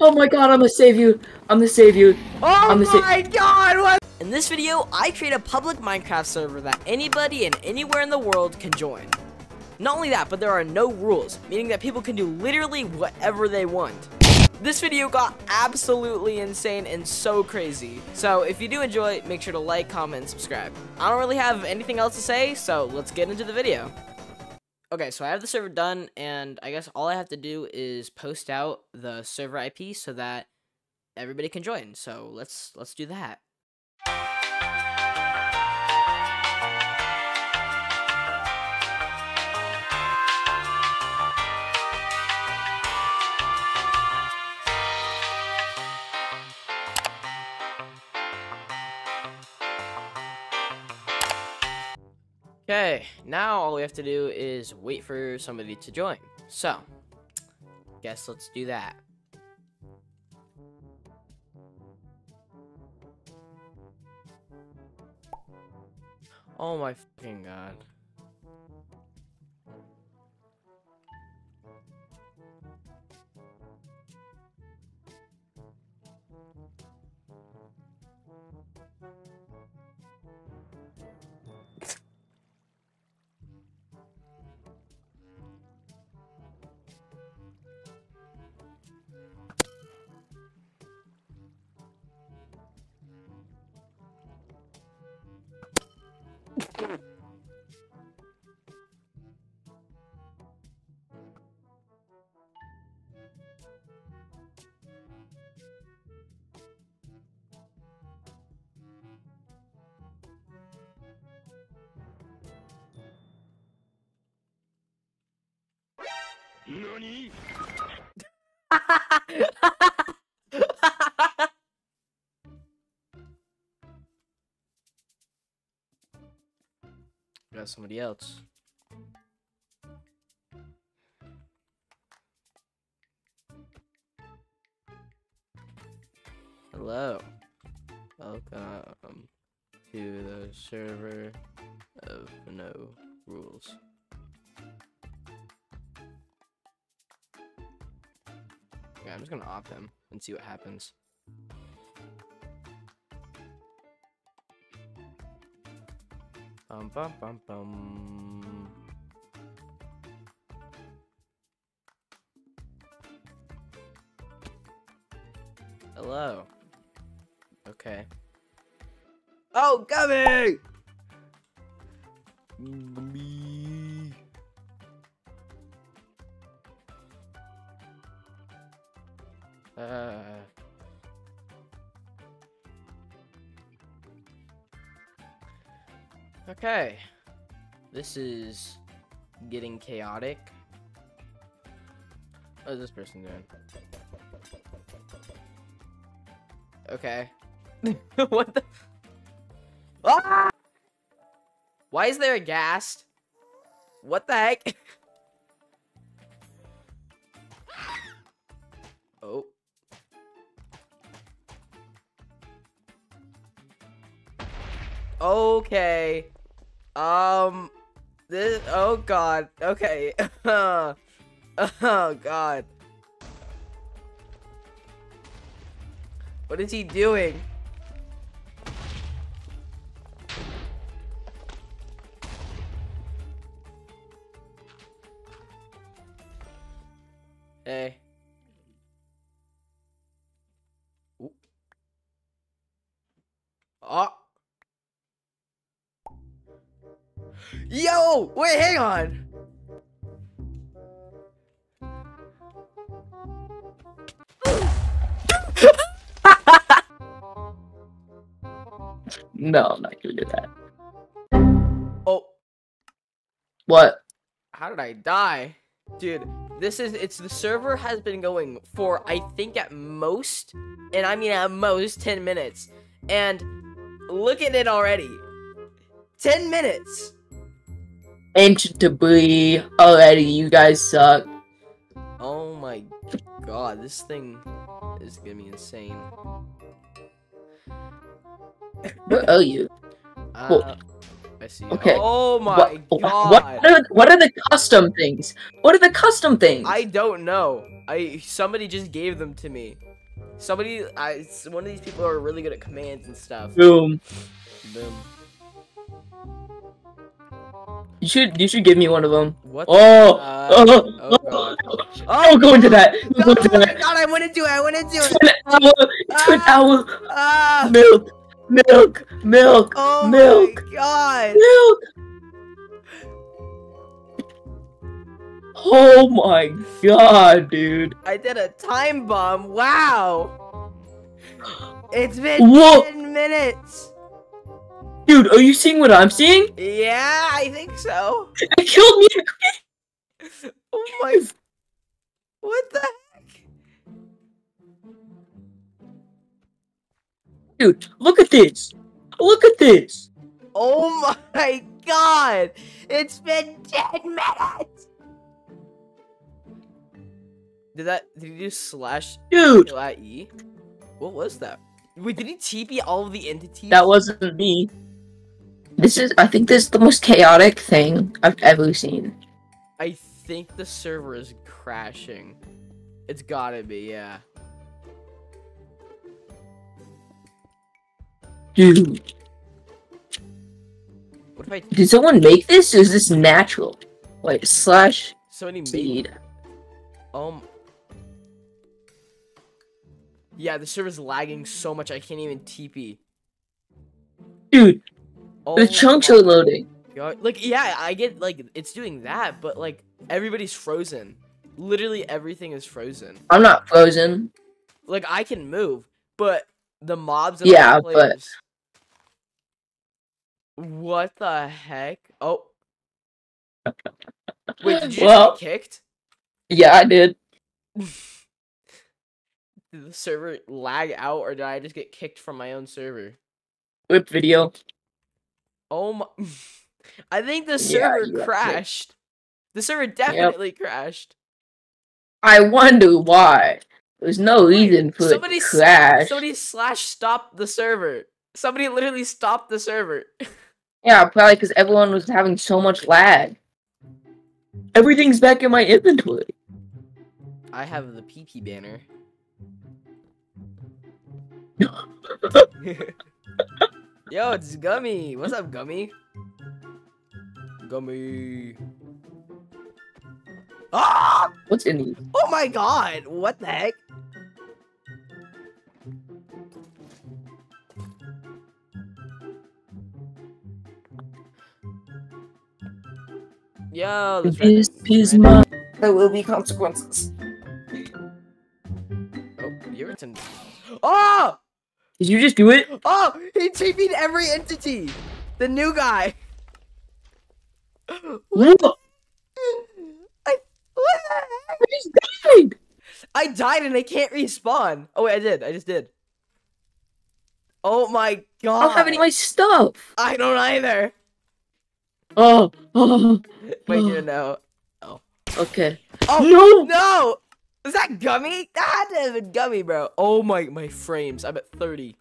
Oh my god, I'm gonna save you. I'm gonna save you. Oh I'm the sa- my god, what? In this video, I create a public Minecraft server that anybody and anywhere in the world can join. Not only that, but there are no rules, meaning that people can do literally whatever they want. This video got absolutely insane and so crazy. So if you do enjoy, make sure to like, comment, and subscribe. I don't really have anything else to say, so let's get into the video. Okay, so I have the server done, and I guess all I have to do is post out the server IP so that everybody can join. So let's let's do that. Okay, now all we have to do is wait for somebody to join. So, guess let's do that. Oh my fucking god. Got somebody else. Hello. Welcome to the server of no rules. Okay, I'm just gonna opt him and see what happens. Bum bum bum bum. Hello. Okay. Oh, Gummy! Mm, mm, Okay. This is getting chaotic. What is this person doing? Okay. what the? Ah! Why is there a ghast? What the heck? oh. Okay. Um. This. Oh God. Okay. oh God. What is he doing? Yo! Wait, hang on! No, I'm not gonna do that. Oh, What? how did I die? Dude, this is, it's, the server has been going for, I think at most, and I mean at most, 10 minutes. And look at it already. 10 minutes! Ancient debris already. You guys suck. Oh my god, this thing is gonna be insane. Where are you? Uh, I see. Okay, Oh my what, god. what are what are the custom things? What are the custom things? I don't know. I somebody just gave them to me. Somebody, I one of these people are really good at commands and stuff. Boom. Boom. You should you should give me one of them. What? Oh. Uh, oh. oh god. Oh, go into that. Go No, into oh that. god, I want to do it. I want to do it. Twin owl. Twin Ah. owl. Ah. Milk. Milk. Milk. Oh Milk. my god. Milk. Oh my god, dude. I did a time bomb. Wow. It's been Whoa. 10 minutes. Dude, are you seeing what I'm seeing? Yeah, I think so. It killed me. Oh my. What the heck? Dude, look at this. Look at this. Oh my god. It's been 10 minutes. Did that, did you do slash Dude, at E? What was that? Wait, did he TP all of the entities? that wasn't me. This is, I think this is the most chaotic thing I've ever seen. I think the server is crashing. It's gotta be, yeah. Dude, What if I did someone make this? Or is this natural? Wait, slash somebody made um Yeah, the server's lagging so much I can't even TP. Dude, Oh the chunks my are loading. Like yeah, I get like it's doing that, but like everybody's frozen. Literally everything is frozen. I'm not frozen. Like I can move, but the mobs Yeah, the but- What the heck? Oh. Wait, did you Well- get kicked? Yeah, I did. Did the server lag out or did I just get kicked from my own server? Whip video. Oh my I think the server kicked. crashed. The server definitely crashed. I wonder why. There's no reason for somebody it to crash. Somebody slash stopped the server. Somebody literally stopped the server. Yeah, probably because everyone was having so much lag. Everything's back in my inventory. I have the PP banner. Yo, it's Gummy. What's up, Gummy? Gummy. Ah! What's in these? Oh my god! What the heck? Yo, this This is my. There will be consequences. Did you just do it? Oh! He TP'd every entity! The new guy! What? I, what the heck? I just died. I died and I can't respawn. Oh wait, I did. I just did. Oh my god. I don't have any of my stuff. I don't either. Oh, oh, Wait, here, oh. oh. okay. Oh No! no! Is that gummy? That had to have been gummy, bro. Oh my my frames. I'm at 30.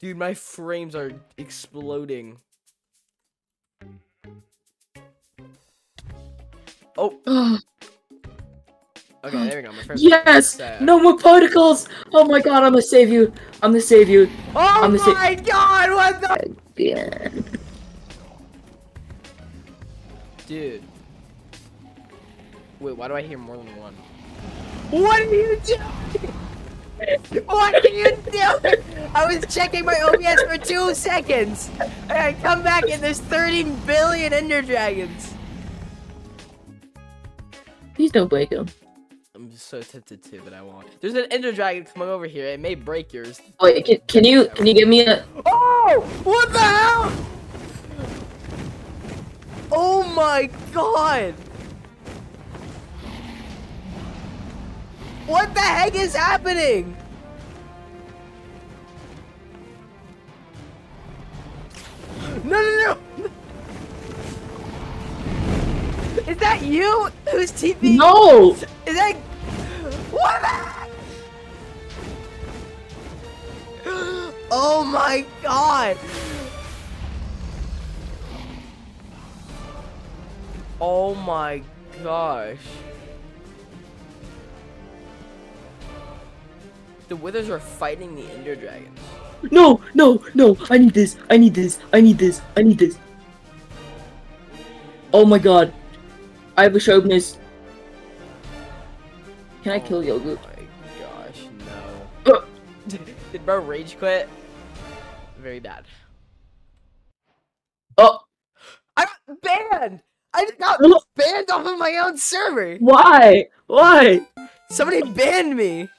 Dude, my frames are exploding. Oh, okay, there we go. My frames yes! No more particles! Oh my god, I'm gonna save you. I'm gonna save you. Oh I'm my god, what the Yeah. Dude. Wait, why do I hear more than one? What are you doing? What are you doing? I was checking my OBS for two seconds. And I come back and there's 30 billion Ender Dragons. Please don't break them. I'm just so tempted to, but I won't. There's an Ender Dragon coming over here. It may break yours. Wait, can, can you can you give me a? Oh! What the hell? Oh my god! What the heck is happening? No, no, no! Is that you? Who's TP? No! Is that what? the? Oh my god! Oh my gosh! The Withers are fighting the Ender Dragon. No, no, no! I need this! I need this! I need this! I need this! Oh my god! I have a chauvinist. Can I kill Yogu? Oh my gosh, no. Uh. Did bro rage quit? Very bad. Oh, I'm banned! I got banned off of my own server! why? Why? Somebody banned me!